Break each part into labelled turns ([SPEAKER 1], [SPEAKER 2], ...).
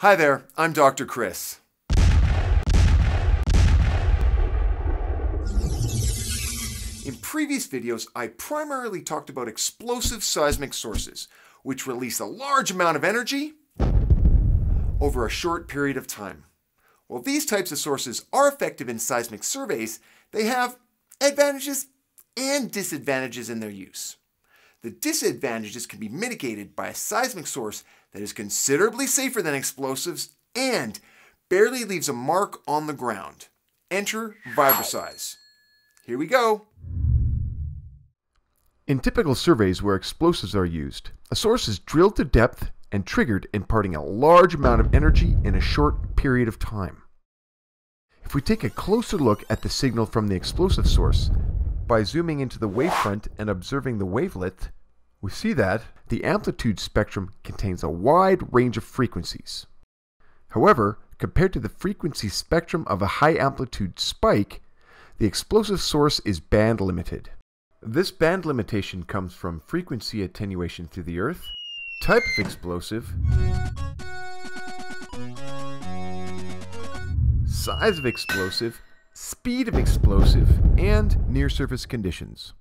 [SPEAKER 1] Hi there, I'm Dr. Chris. In previous videos, I primarily talked about explosive seismic sources, which release a large amount of energy over a short period of time. While these types of sources are effective in seismic surveys, they have advantages and disadvantages in their use. The disadvantages can be mitigated by a seismic source that is considerably safer than explosives and barely leaves a mark on the ground. Enter Vibroseis. Here we go.
[SPEAKER 2] In typical surveys where explosives are used, a source is drilled to depth and triggered imparting a large amount of energy in a short period of time. If we take a closer look at the signal from the explosive source, by zooming into the wavefront and observing the wavelet, we see that the amplitude spectrum contains a wide range of frequencies. However, compared to the frequency spectrum of a high amplitude spike, the explosive source is band limited. This band limitation comes from frequency attenuation through the earth, type of explosive, size of explosive, speed of explosive, and near surface conditions.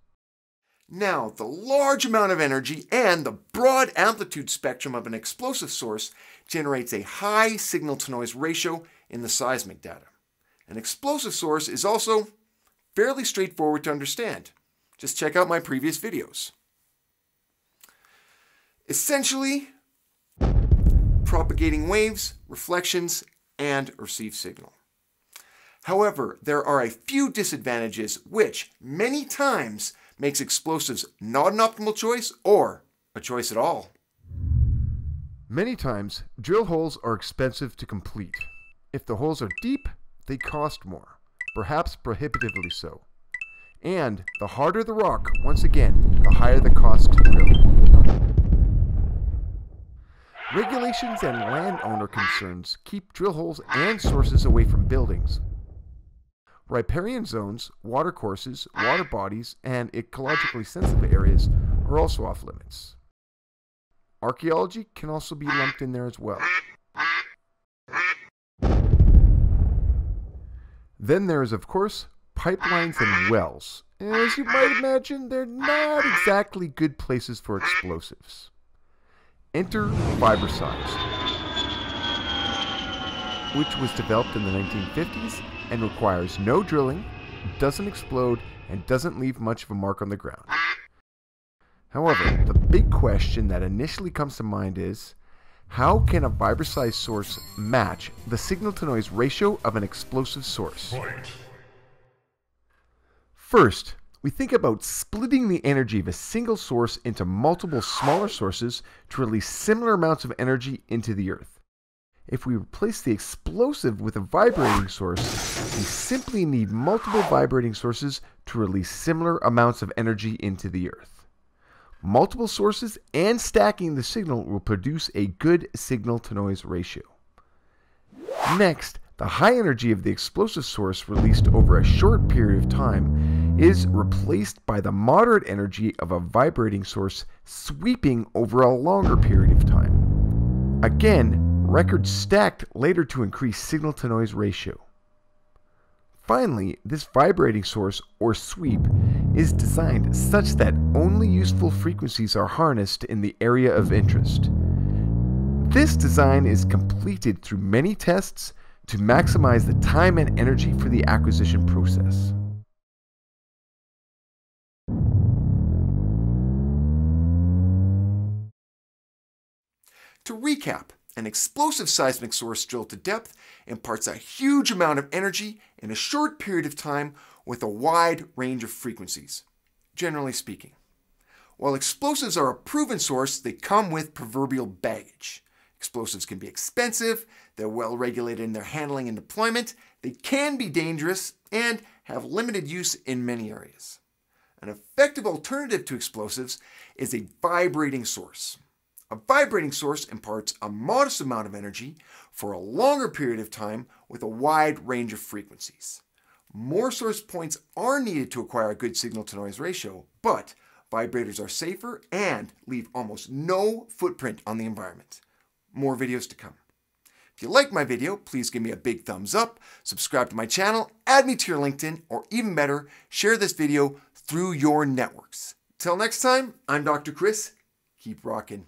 [SPEAKER 1] Now, the large amount of energy and the broad amplitude spectrum of an explosive source generates a high signal to noise ratio in the seismic data. An explosive source is also fairly straightforward to understand. Just check out my previous videos. Essentially, propagating waves, reflections, and receive signal. However, there are a few disadvantages which many times makes explosives not an optimal choice or a choice at all.
[SPEAKER 2] Many times, drill holes are expensive to complete. If the holes are deep, they cost more perhaps prohibitively so. And the harder the rock, once again, the higher the cost to drill. Regulations and landowner concerns keep drill holes and sources away from buildings. Riparian zones, watercourses, water bodies, and ecologically sensitive areas are also off limits. Archaeology can also be lumped in there as well. Then there is, of course, pipelines and wells. As you might imagine, they're not exactly good places for explosives. Enter Vibroseis, which was developed in the 1950s and requires no drilling, doesn't explode, and doesn't leave much of a mark on the ground. However, the big question that initially comes to mind is how can a Vibroseis source match the signal to noise ratio of an explosive source? First, we think about splitting the energy of a single source into multiple smaller sources to release similar amounts of energy into the earth. If we replace the explosive with a vibrating source, we simply need multiple vibrating sources to release similar amounts of energy into the earth. Multiple sources and stacking the signal will produce a good signal to noise ratio. Next, the high energy of the explosive source released over a short period of time is replaced by the moderate energy of a vibrating source sweeping over a longer period of time. Again, records stacked later to increase signal to noise ratio. Finally, this vibrating source, or sweep, is designed such that only useful frequencies are harnessed in the area of interest. This design is completed through many tests to maximize the time and energy for the acquisition process.
[SPEAKER 1] To recap, an explosive seismic source drilled to depth imparts a huge amount of energy in a short period of time with a wide range of frequencies, generally speaking. While explosives are a proven source, they come with proverbial baggage. Explosives can be expensive, they're well regulated in their handling and deployment, they can be dangerous, and have limited use in many areas. An effective alternative to explosives is a vibrating source. A vibrating source imparts a modest amount of energy for a longer period of time with a wide range of frequencies. More source points are needed to acquire a good signal to noise ratio, but vibrators are safer and leave almost no footprint on the environment. More videos to come.
[SPEAKER 2] If you like my video, please give me a big thumbs up, subscribe to my channel, add me to your LinkedIn, or even better, share this video through your networks. Till next time, I'm Dr. Chris. Keep rocking.